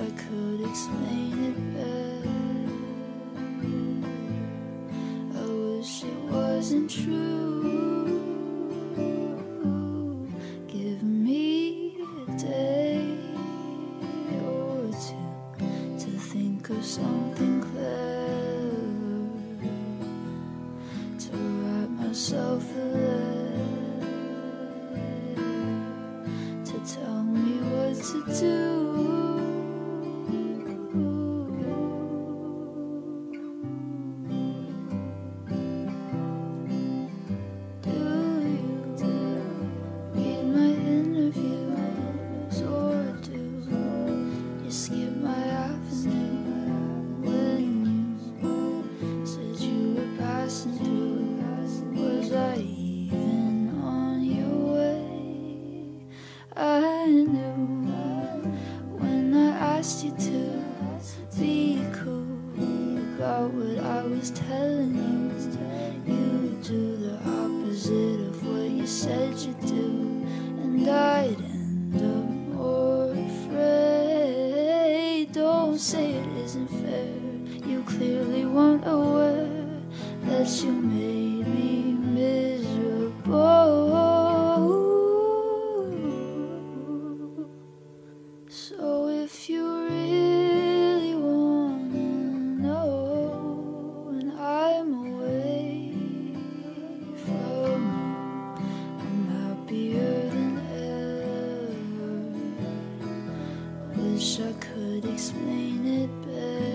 I could explain it better. I wish it wasn't true. Give me a day or two to think of something clever to write myself a letter to tell me what to do. asked you to be cool. You got what I was telling you. You do the opposite of what you said you do, and I'd end up more afraid. Don't say it isn't fair. You clearly weren't aware that you made me miserable. So wish I could explain it better.